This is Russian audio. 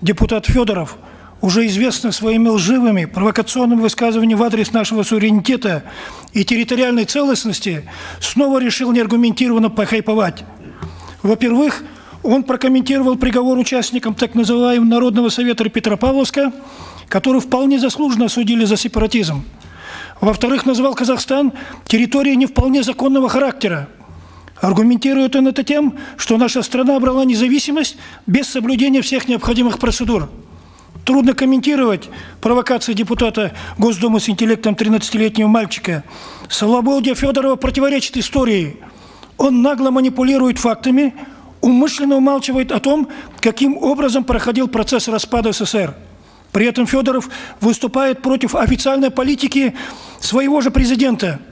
депутат Федоров, уже известный своими лживыми, провокационными высказываниями в адрес нашего суверенитета и территориальной целостности, снова решил неаргументированно похайповать. Во-первых, он прокомментировал приговор участникам так называемого Народного совета Петропавловска, который вполне заслуженно осудили за сепаратизм. Во-вторых, назвал Казахстан территорией не вполне законного характера. Аргументирует он это тем, что наша страна обрала независимость без соблюдения всех необходимых процедур. Трудно комментировать провокации депутата Госдумы с интеллектом 13-летнего мальчика. Слободя Федорова противоречит истории. Он нагло манипулирует фактами, умышленно умалчивает о том, каким образом проходил процесс распада СССР. При этом Федоров выступает против официальной политики своего же президента.